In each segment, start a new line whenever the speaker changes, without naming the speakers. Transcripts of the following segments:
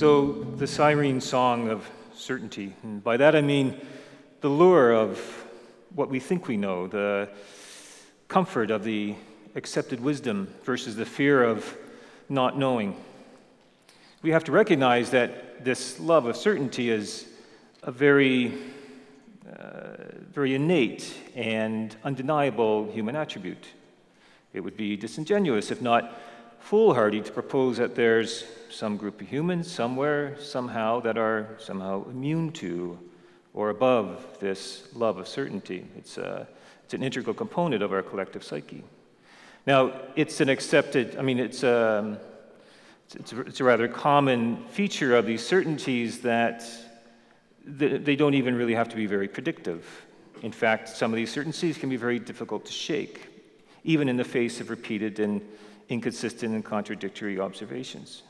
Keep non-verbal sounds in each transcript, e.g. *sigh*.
So, the siren song of certainty, and by that I mean the lure of what we think we know, the comfort of the accepted wisdom versus the fear of not knowing. We have to recognize that this love of certainty is a very, uh, very innate and undeniable human attribute. It would be disingenuous, if not foolhardy, to propose that there's some group of humans somewhere, somehow, that are somehow immune to or above this love of certainty. It's, a, uh, it's an integral component of our collective psyche. Now, it's an accepted, I mean, it's a, um, it's a, it's a rather common feature of these certainties that they don't even really have to be very predictive. In fact, some of these certainties can be very difficult to shake, even in the face of repeated and inconsistent and contradictory observations.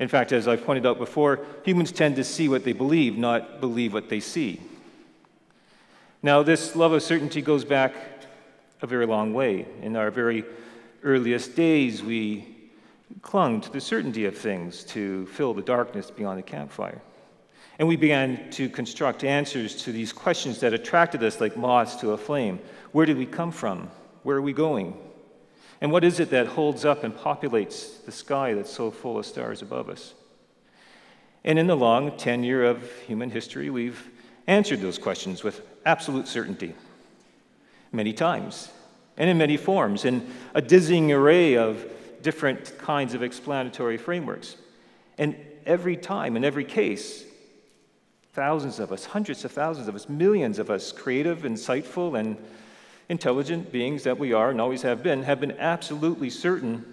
In fact, as I've pointed out before, humans tend to see what they believe, not believe what they see. Now, this love of certainty goes back a very long way. In our very earliest days, we clung to the certainty of things to fill the darkness beyond the campfire. And we began to construct answers to these questions that attracted us like moths to a flame. Where did we come from? Where are we going? And what is it that holds up and populates the sky that's so full of stars above us? And in the long tenure of human history, we've answered those questions with absolute certainty many times and in many forms, in a dizzying array of different kinds of explanatory frameworks. And every time, in every case, thousands of us, hundreds of thousands of us, millions of us, creative, insightful, and intelligent beings that we are and always have been, have been absolutely certain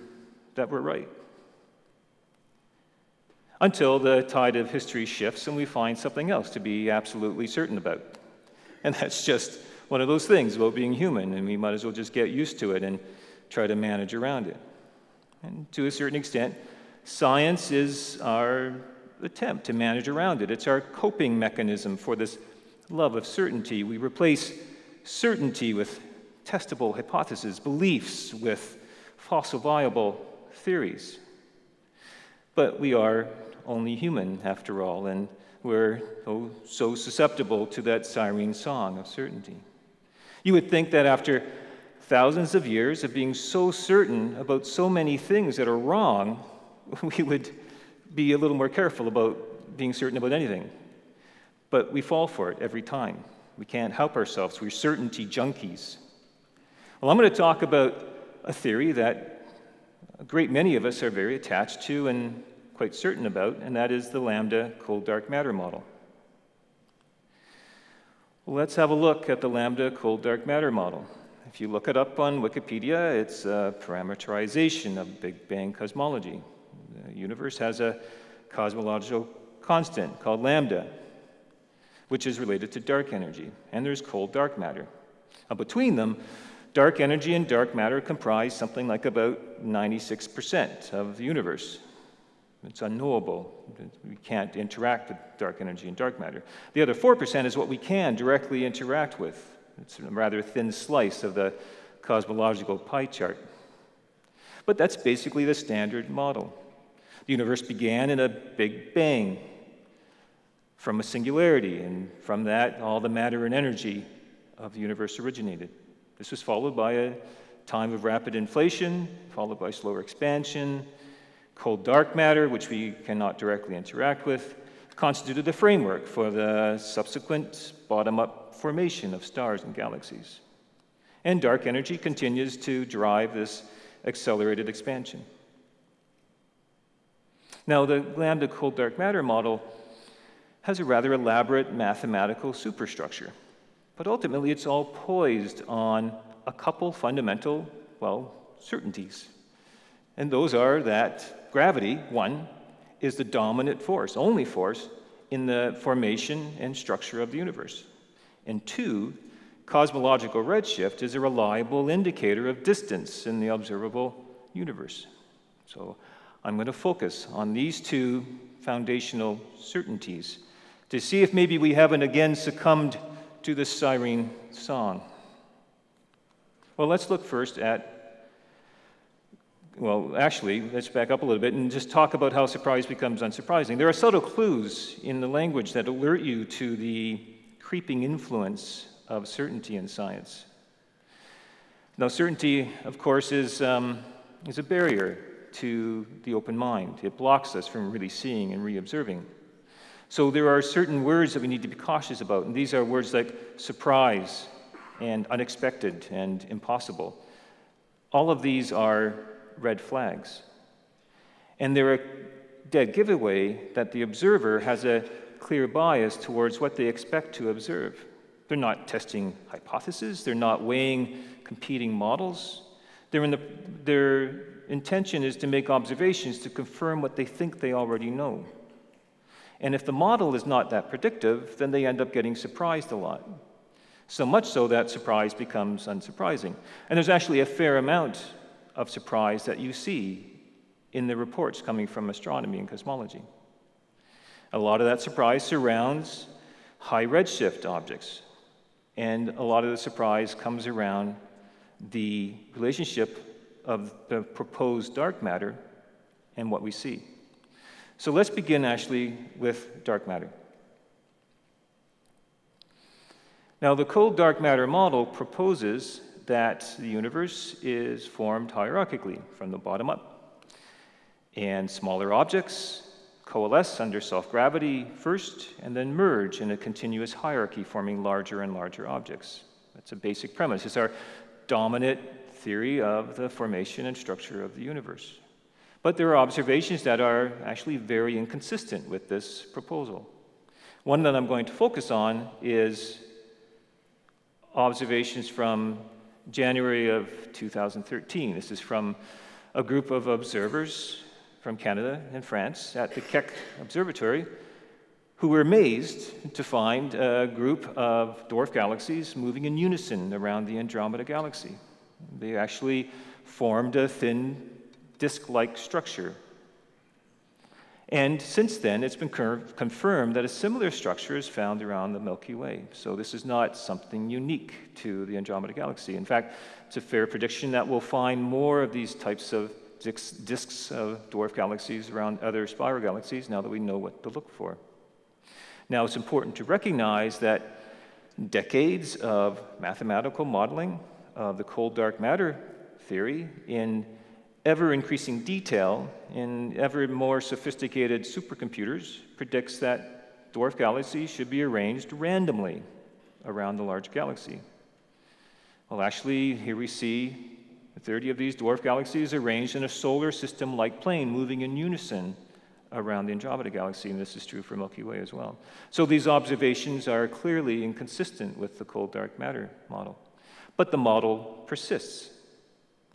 that we're right. Until the tide of history shifts and we find something else to be absolutely certain about. And that's just one of those things about being human, and we might as well just get used to it and try to manage around it. And to a certain extent, science is our attempt to manage around it. It's our coping mechanism for this love of certainty. We replace certainty with testable hypotheses, beliefs with falsifiable theories. But we are only human, after all, and we're oh, so susceptible to that siren song of certainty. You would think that after thousands of years of being so certain about so many things that are wrong, *laughs* we would be a little more careful about being certain about anything. But we fall for it every time. We can't help ourselves. We're certainty junkies. Well, I'm going to talk about a theory that a great many of us are very attached to and quite certain about, and that is the lambda cold dark matter model. Well, let's have a look at the lambda cold dark matter model. If you look it up on Wikipedia, it's a parameterization of Big Bang cosmology. The universe has a cosmological constant called lambda which is related to dark energy, and there's cold dark matter. Now, between them, dark energy and dark matter comprise something like about 96% of the universe. It's unknowable. We can't interact with dark energy and dark matter. The other 4% is what we can directly interact with. It's a rather thin slice of the cosmological pie chart. But that's basically the standard model. The universe began in a big bang, from a singularity, and from that, all the matter and energy of the universe originated. This was followed by a time of rapid inflation, followed by slower expansion. Cold dark matter, which we cannot directly interact with, constituted the framework for the subsequent bottom up formation of stars and galaxies. And dark energy continues to drive this accelerated expansion. Now, the lambda cold dark matter model has a rather elaborate mathematical superstructure. But ultimately, it's all poised on a couple fundamental, well, certainties. And those are that gravity, one, is the dominant force, only force, in the formation and structure of the universe. And two, cosmological redshift is a reliable indicator of distance in the observable universe. So I'm going to focus on these two foundational certainties to see if maybe we haven't again succumbed to the siren song. Well, let's look first at well, actually, let's back up a little bit and just talk about how surprise becomes unsurprising. There are subtle clues in the language that alert you to the creeping influence of certainty in science. Now, certainty, of course, is, um, is a barrier to the open mind. It blocks us from really seeing and reobserving. So there are certain words that we need to be cautious about, and these are words like surprise and unexpected and impossible. All of these are red flags. And they're a dead giveaway that the observer has a clear bias towards what they expect to observe. They're not testing hypotheses, they're not weighing competing models. They're in the, their intention is to make observations to confirm what they think they already know. And if the model is not that predictive, then they end up getting surprised a lot. So much so that surprise becomes unsurprising. And there's actually a fair amount of surprise that you see in the reports coming from astronomy and cosmology. A lot of that surprise surrounds high redshift objects, and a lot of the surprise comes around the relationship of the proposed dark matter and what we see. So let's begin actually with dark matter. Now, the cold dark matter model proposes that the universe is formed hierarchically from the bottom up. And smaller objects coalesce under self gravity first and then merge in a continuous hierarchy, forming larger and larger objects. That's a basic premise. It's our dominant theory of the formation and structure of the universe. But there are observations that are actually very inconsistent with this proposal. One that I'm going to focus on is observations from January of 2013. This is from a group of observers from Canada and France at the Keck Observatory who were amazed to find a group of dwarf galaxies moving in unison around the Andromeda Galaxy. They actually formed a thin disk like structure and since then, it's been confirmed that a similar structure is found around the Milky Way. So this is not something unique to the Andromeda Galaxy. In fact, it's a fair prediction that we'll find more of these types of disks of dwarf galaxies around other spiral galaxies now that we know what to look for. Now, it's important to recognize that decades of mathematical modeling of the cold dark matter theory in ever increasing detail in ever more sophisticated supercomputers predicts that dwarf galaxies should be arranged randomly around the large galaxy. Well, actually, here we see 30 of these dwarf galaxies arranged in a solar system like plane moving in unison around the Andromeda Galaxy, and this is true for Milky Way as well. So these observations are clearly inconsistent with the cold dark matter model. But the model persists.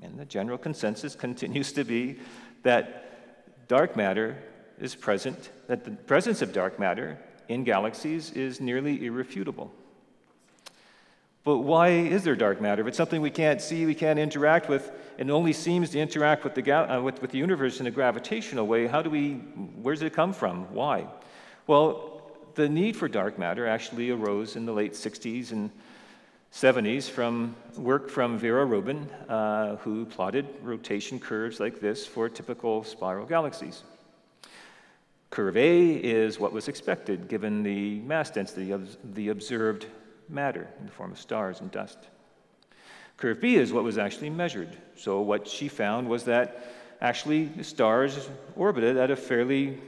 And the general consensus continues to be that dark matter is present, that the presence of dark matter in galaxies is nearly irrefutable. But why is there dark matter? If it's something we can't see, we can't interact with, and only seems to interact with the, uh, with, with the universe in a gravitational way, how do we, where does it come from? Why? Well, the need for dark matter actually arose in the late 60s and 70s from work from Vera Rubin, uh, who plotted rotation curves like this for typical spiral galaxies. Curve A is what was expected given the mass density of the observed matter in the form of stars and dust. Curve B is what was actually measured. So, what she found was that actually the stars orbited at a fairly,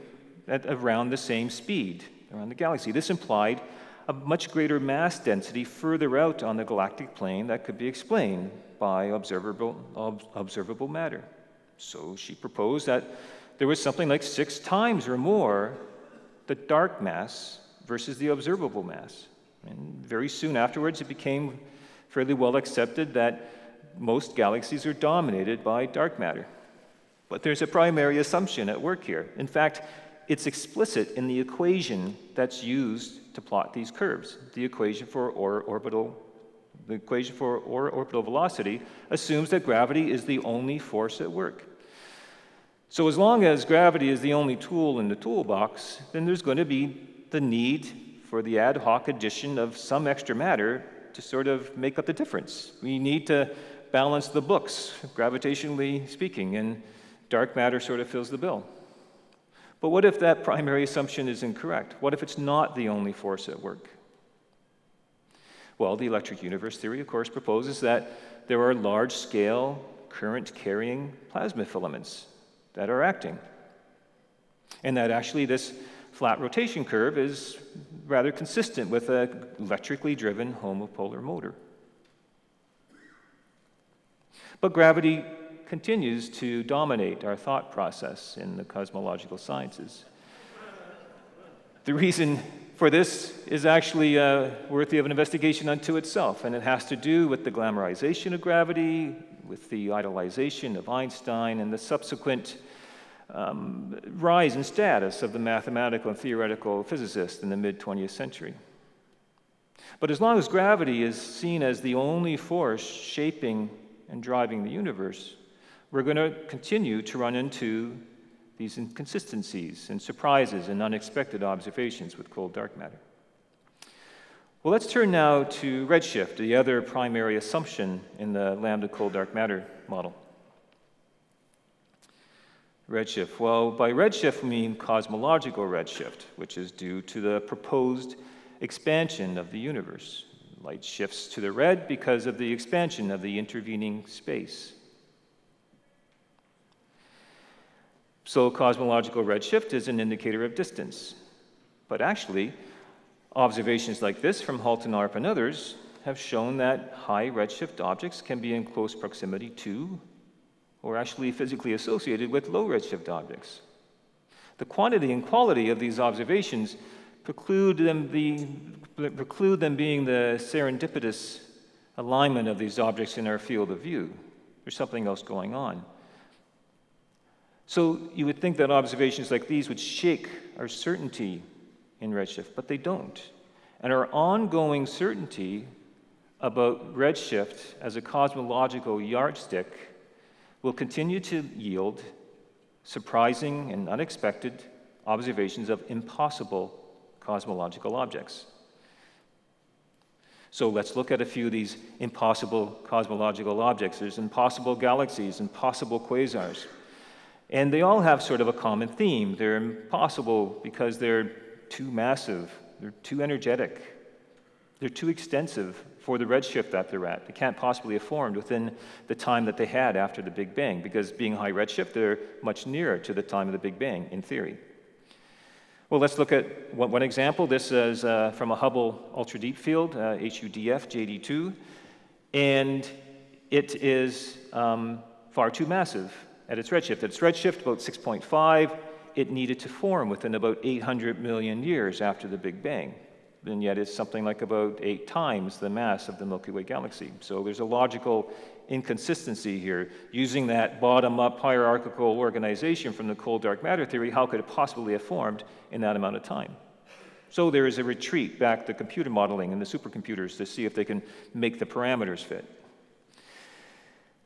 at around the same speed around the galaxy. This implied a much greater mass density further out on the galactic plane that could be explained by observable, ob- observable matter. So she proposed that there was something like six times or more the dark mass versus the observable mass. And very soon afterwards, it became fairly well accepted that most galaxies are dominated by dark matter. But there's a primary assumption at work here. In fact, it's explicit in the equation that's used to plot these curves. The equation for or orbital the equation for or orbital velocity assumes that gravity is the only force at work. So as long as gravity is the only tool in the toolbox, then there's going to be the need for the ad hoc addition of some extra matter to sort of make up the difference. We need to balance the books, gravitationally speaking, and dark matter sort of fills the bill. But what if that primary assumption is incorrect? What if it's not the only force at work? Well, the electric universe theory, of course, proposes that there are large scale current carrying plasma filaments that are acting. And that actually this flat rotation curve is rather consistent with an electrically driven homopolar motor. But gravity continues to dominate our thought process in the cosmological sciences. The reason for this is actually uh, worthy of an investigation unto itself, and it has to do with the glamorization of gravity, with the idolization of Einstein, and the subsequent um, rise in status of the mathematical and theoretical physicist in the mid 20th century. But as long as gravity is seen as the only force shaping and driving the universe, we're going to continue to run into these inconsistencies and surprises and unexpected observations with cold dark matter. Well, let's turn now to redshift, the other primary assumption in the lambda cold dark matter model. Redshift. Well, by redshift, we mean cosmological redshift, which is due to the proposed expansion of the universe. Light shifts to the red because of the expansion of the intervening space. So, cosmological redshift is an indicator of distance. But actually, observations like this from Halton Arp and others have shown that high redshift objects can be in close proximity to, or actually physically associated with, low redshift objects. The quantity and quality of these observations preclude them, the, preclude them being the serendipitous alignment of these objects in our field of view. There's something else going on. So you would think that observations like these would shake our certainty in redshift, but they don't. And our ongoing certainty about redshift as a cosmological yardstick will continue to yield surprising and unexpected observations of impossible cosmological objects. So let's look at a few of these impossible cosmological objects. There's impossible galaxies, impossible quasars. And they all have sort of a common theme. They're impossible because they're too massive, they're too energetic, they're too extensive for the redshift that they're at. They can't possibly have formed within the time that they had after the Big Bang, because being high redshift, they're much nearer to the time of the Big Bang, in theory. Well, let's look at one, one example. This is uh, from a Hubble Ultra Deep Field, uh, HUDF JD2, and it is um, far too massive at its redshift. At its redshift, about 6.5, it needed to form within about 800 million years after the Big Bang. And yet it's something like about eight times the mass of the Milky Way galaxy. So there's a logical inconsistency here. Using that bottom up hierarchical organization from the cold dark matter theory, how could it possibly have formed in that amount of time? So there is a retreat back to computer modeling and the supercomputers to see if they can make the parameters fit.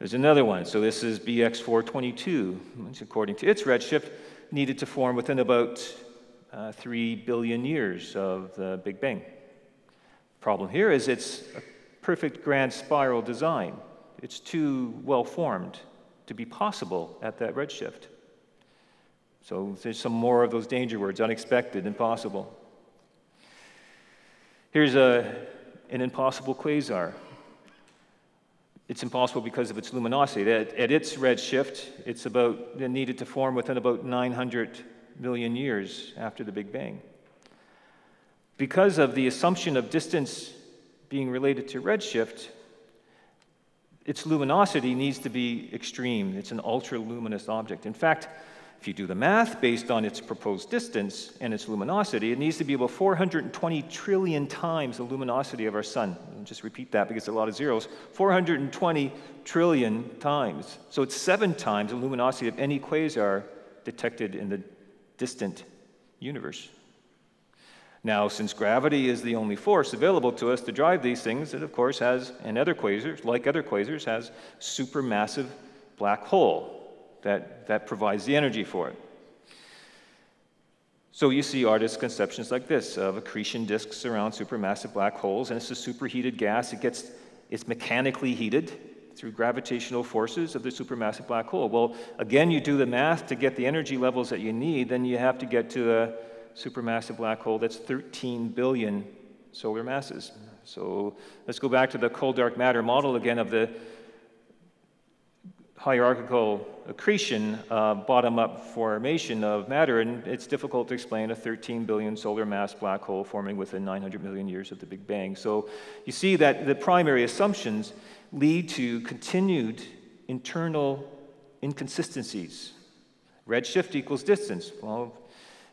There's another one. So this is BX422, which according to its redshift needed to form within about uh, 3 billion years of the Big Bang. Problem here is it's a perfect grand spiral design. It's too well formed to be possible at that redshift. So there's some more of those danger words unexpected, impossible. Here's a, an impossible quasar. It's impossible because of its luminosity. At, at its redshift, it's about needed to form within about 900 million years after the Big Bang. Because of the assumption of distance being related to redshift, its luminosity needs to be extreme. It's an ultra luminous object. In fact, if you do the math based on its proposed distance and its luminosity, it needs to be about 420 trillion times the luminosity of our sun. I'll just repeat that because it's a lot of zeros. 420 trillion times. So it's seven times the luminosity of any quasar detected in the distant universe. Now, since gravity is the only force available to us to drive these things, it of course has, and other quasars, like other quasars, has supermassive black hole that, that provides the energy for it. So you see artists' conceptions like this of accretion disks around supermassive black holes, and it's a superheated gas. It gets, it's mechanically heated through gravitational forces of the supermassive black hole. Well, again, you do the math to get the energy levels that you need, then you have to get to a supermassive black hole that's 13 billion solar masses. So let's go back to the cold dark matter model again of the hierarchical accretion, uh, bottom up formation of matter, and it's difficult to explain a 13 billion solar mass black hole forming within 900 million years of the Big Bang. So you see that the primary assumptions lead to continued internal inconsistencies. Redshift equals distance. Well,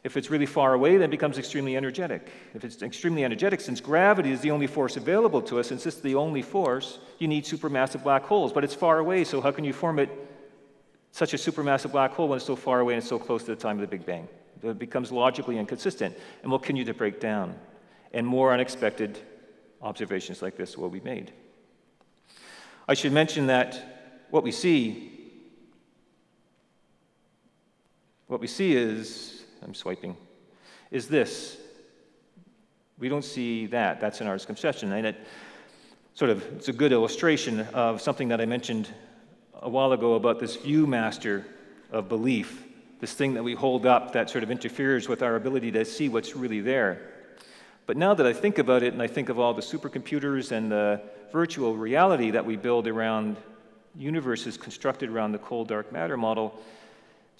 if it's really far away, then it becomes extremely energetic. If it's extremely energetic, since gravity is the only force available to us, since it's the only force, you need supermassive black holes. But it's far away, so how can you form it such a supermassive black hole when it's so far away and it's so close to the time of the Big Bang? It becomes logically inconsistent and will continue to break down. And more unexpected observations like this will be made. I should mention that what we see, what we see is I'm swiping, is this. We don't see that. That's an artist's conception. And it sort of, it's a good illustration of something that I mentioned a while ago about this viewmaster of belief, this thing that we hold up that sort of interferes with our ability to see what's really there. But now that I think about it and I think of all the supercomputers and the virtual reality that we build around universes constructed around the cold dark matter model,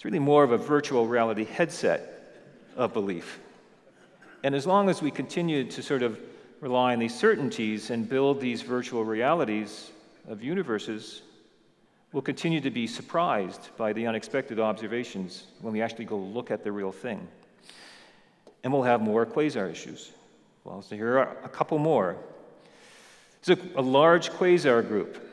it's really more of a virtual reality headset of belief. And as long as we continue to sort of rely on these certainties and build these virtual realities of universes, we'll continue to be surprised by the unexpected observations when we actually go look at the real thing. And we'll have more quasar issues. Well, so here are a couple more. There's a, a large quasar group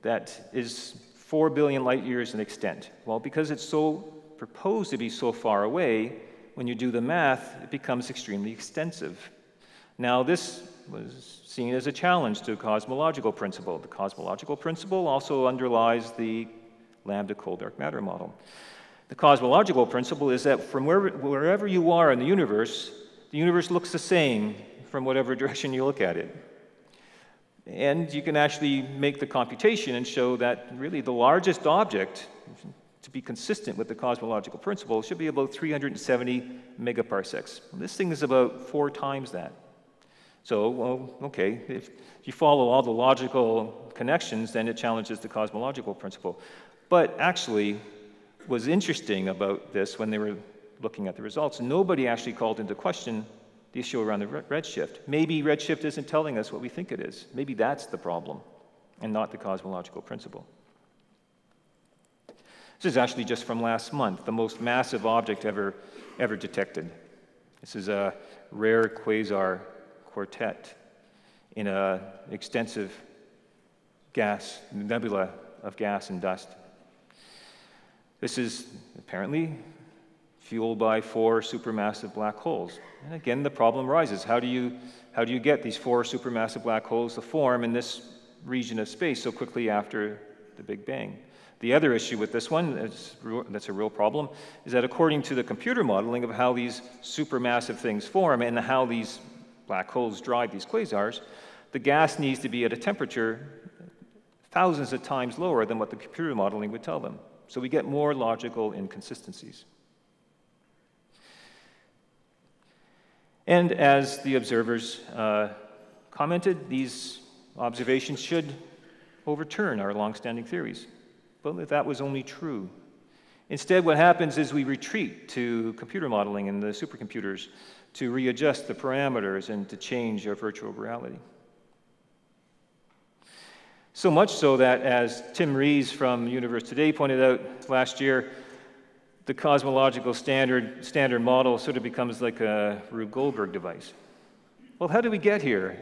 that is 4 billion light years in extent? Well, because it's so proposed to be so far away, when you do the math, it becomes extremely extensive. Now, this was seen as a challenge to cosmological principle. The cosmological principle also underlies the lambda cold dark matter model. The cosmological principle is that from wherever, wherever you are in the universe, the universe looks the same from whatever *laughs* direction you look at it. And you can actually make the computation and show that really the largest object, to be consistent with the cosmological principle, should be about 370 megaparsecs. This thing is about four times that. So, well, okay, if you follow all the logical connections, then it challenges the cosmological principle. But actually, was interesting about this when they were looking at the results, nobody actually called into question the issue around the redshift. Maybe redshift isn't telling us what we think it is. Maybe that's the problem and not the cosmological principle. This is actually just from last month, the most massive object ever, ever detected. This is a rare quasar quartet in an extensive gas nebula of gas and dust. This is apparently fueled by four supermassive black holes. And again, the problem arises. How do you, how do you get these four supermassive black holes to form in this region of space so quickly after the Big Bang? The other issue with this one, that's a real problem, is that according to the computer modeling of how these supermassive things form and how these black holes drive these quasars, the gas needs to be at a temperature thousands of times lower than what the computer modeling would tell them. So we get more logical inconsistencies. And as the observers uh, commented, these observations should overturn our longstanding theories. But that was only true. Instead, what happens is we retreat to computer modeling and the supercomputers to readjust the parameters and to change our virtual reality. So much so that, as Tim Rees from Universe Today pointed out last year, the cosmological standard, standard model sort of becomes like a Rube Goldberg device. Well, how did we get here?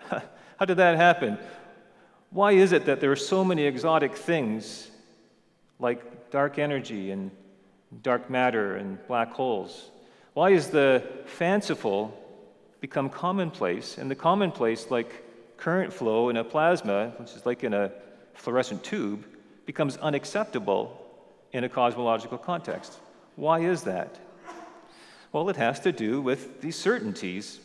*laughs* how did that happen? Why is it that there are so many exotic things like dark energy and dark matter and black holes? Why is the fanciful become commonplace and the commonplace, like current flow in a plasma, which is like in a fluorescent tube, becomes unacceptable in a cosmological context. Why is that? Well, it has to do with the certainties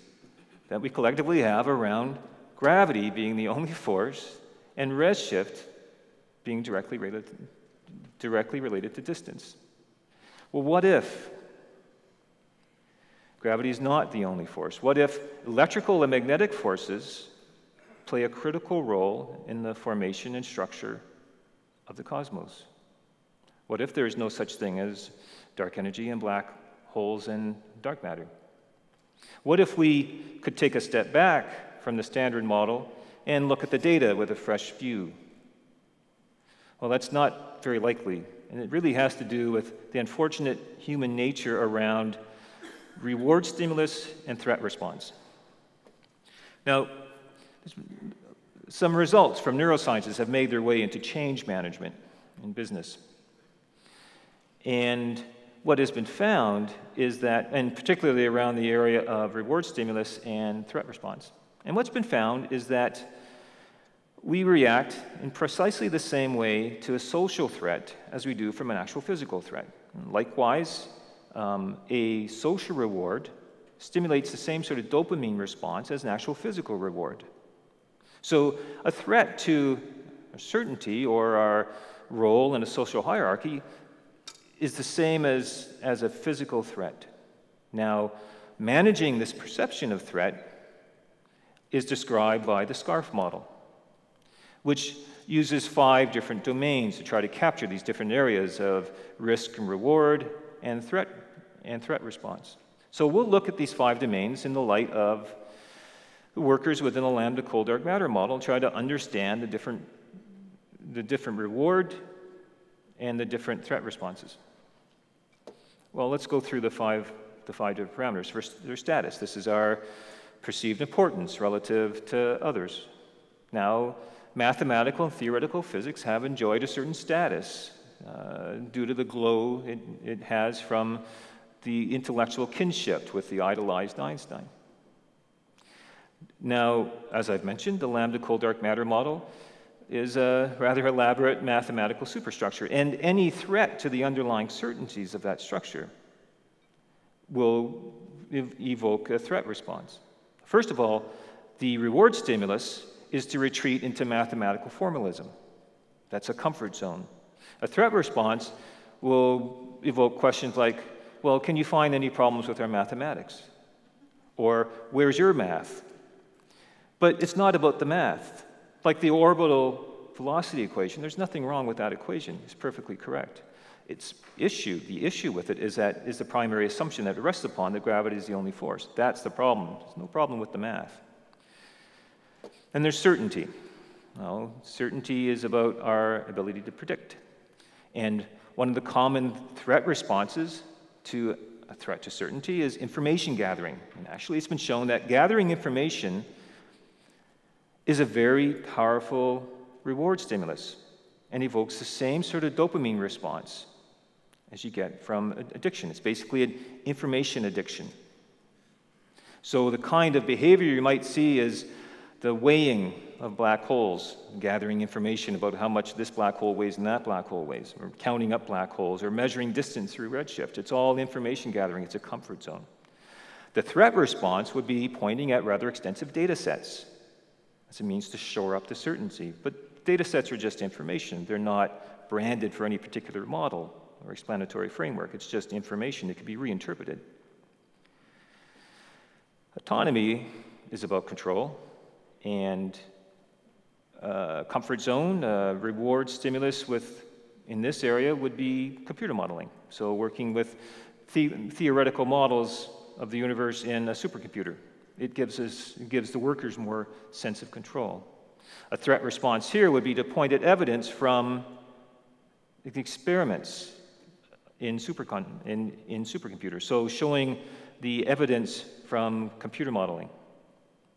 that we collectively have around gravity being the only *laughs* force and redshift being directly related, directly related to distance. Well, what if gravity is not the only force? What if electrical and magnetic forces play a critical role in the formation and structure of the cosmos? What if there is no such thing as dark energy and black holes and dark matter? What if we could take a step back from the standard model and look at the data with a fresh view? Well, that's not very likely, and it really has to do with the unfortunate human nature around reward stimulus and threat response. Now, some results from neurosciences have made their way into change management in business. And what has been found is that, and particularly around the area of reward stimulus and threat response, and what's been found is that we react in precisely the same way to a social threat as we do from an actual physical threat. Likewise, um, a social reward stimulates the same sort of dopamine response as an actual physical reward. So, a threat to certainty or our role in a social hierarchy is the same as, as a physical threat. Now, managing this perception of threat is described by the SCARF model, which uses five different domains to try to capture these different areas of risk and reward and threat and threat response. So we'll look at these five domains in the light of workers within the lambda cold dark matter model and try to understand the different, the different reward and the different threat responses. Well, let's go through the five, the five different parameters. First, their status. This is our perceived importance relative to others. Now, mathematical and theoretical physics have enjoyed a certain status uh, due to the glow it, it has from the intellectual kinship with the idolized Einstein. Now, as I've mentioned, the lambda cold dark matter model is a rather elaborate mathematical superstructure, and any threat to the underlying certainties of that structure will ev- evoke a threat response. First of all, the reward stimulus is to retreat into mathematical formalism. That's a comfort zone. A threat response will evoke questions like, well, can you find any problems with our mathematics? Or, where's your math? But it's not about the math. Like the orbital velocity equation, there's nothing wrong with that equation. It's perfectly correct. Its issue, the issue with it is that is the primary assumption that it rests upon that gravity is the only force. That's the problem. There's no problem with the math. And there's certainty. Well, certainty is about our ability to predict. And one of the common threat responses to a threat to certainty is information gathering. And actually, it's been shown that gathering information is a very powerful reward stimulus and evokes the same sort of dopamine response as you get from addiction. It's basically an information addiction. So, the kind of behavior you might see is the weighing of black holes, gathering information about how much this black hole weighs and that black hole weighs, or counting up black holes, or measuring distance through redshift. It's all information gathering, it's a comfort zone. The threat response would be pointing at rather extensive data sets as a means to shore up the certainty. But data sets are just information, they're not branded for any particular model or explanatory framework. It's just information that can be reinterpreted. Autonomy is about control and uh, comfort zone, uh, reward stimulus with in this area would be computer modeling. So working with the theoretical models of the universe in a supercomputer. It gives, us, it gives the workers more sense of control. A threat response here would be to point at evidence from the experiments in, supercon- in, in supercomputers. So showing the evidence from computer modeling,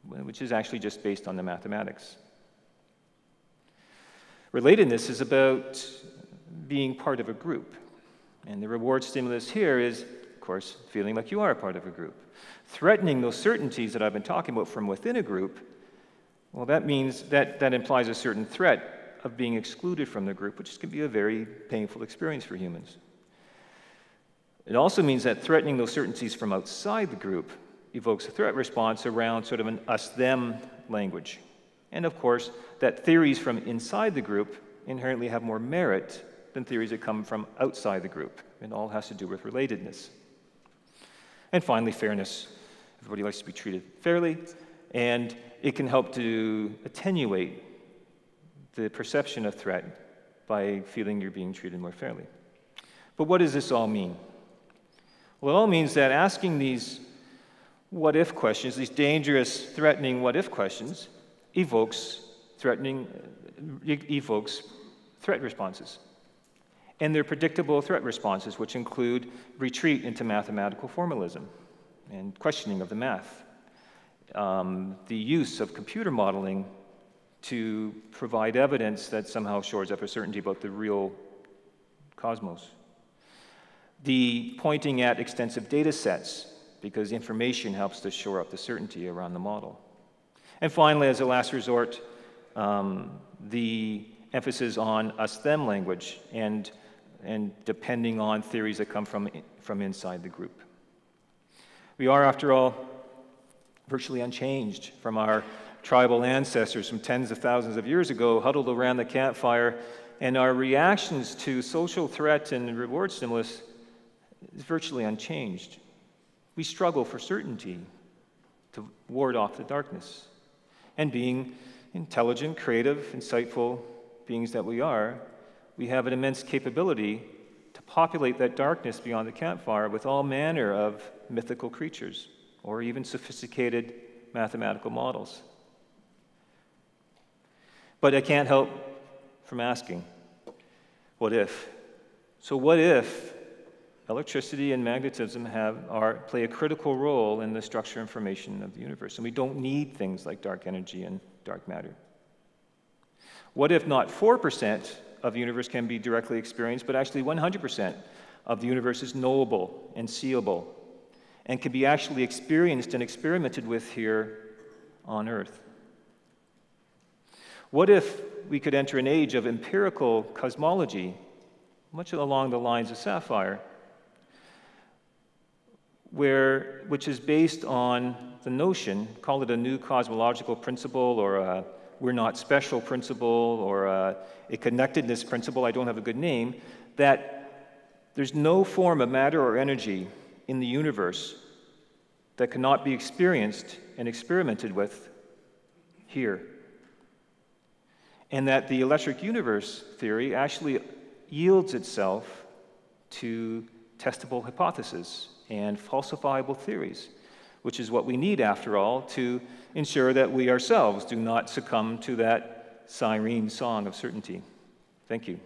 which is actually just based on the mathematics. Relatedness is about being part of a group. And the reward stimulus here is, of course, feeling like you are a part of a group. Threatening those certainties that I've been talking about from within a group, well, that means that, that implies a certain threat of being excluded from the group, which can be a very painful experience for humans. It also means that threatening those certainties from outside the group evokes a threat response around sort of an us them language. And of course, that theories from inside the group inherently have more merit than theories that come from outside the group. It all has to do with relatedness. And finally, fairness. Everybody likes to be treated fairly, and it can help to attenuate the perception of threat by feeling you're being treated more fairly. But what does this all mean? Well, it all means that asking these what if questions, these dangerous, threatening what if questions, evokes threatening, evokes threat responses. And they're predictable threat responses, which include retreat into mathematical formalism and questioning of the math, um, the use of computer modeling to provide evidence that somehow shores up a certainty about the real cosmos, the pointing at extensive data sets because information helps to shore up the certainty around the model. And finally, as a last resort, um, the emphasis on us them language and, and depending on theories that come from, from inside the group. We are, after all, virtually unchanged from our tribal ancestors from tens of thousands of years ago, huddled around the campfire, and our reactions to social threat and reward stimulus is virtually unchanged. We struggle for certainty to ward off the darkness. And being intelligent, creative, insightful beings that we are, we have an immense capability to populate that darkness beyond the campfire with all manner of mythical creatures or even sophisticated mathematical models. But I can't help from asking, what if? So, what if electricity and magnetism have, are, play a critical role in the structure and formation of the universe. And we don't need things like dark energy and dark matter. What if not 4% of the universe can be directly experienced, but actually 100% of the universe is knowable and seeable and can be actually experienced and experimented with here on Earth? What if we could enter an age of empirical cosmology, much along the lines of SAFIRE, where, which is based on the notion, call it a new cosmological principle or a we're not special principle or a, a connectedness principle, I don't have a good name, that there's no form of matter or energy in the universe that cannot be experienced and experimented with here. And that the electric universe theory actually yields itself to testable hypotheses and falsifiable theories, which is what we need, after all, to ensure that we ourselves do not succumb to that siren song of certainty. Thank you.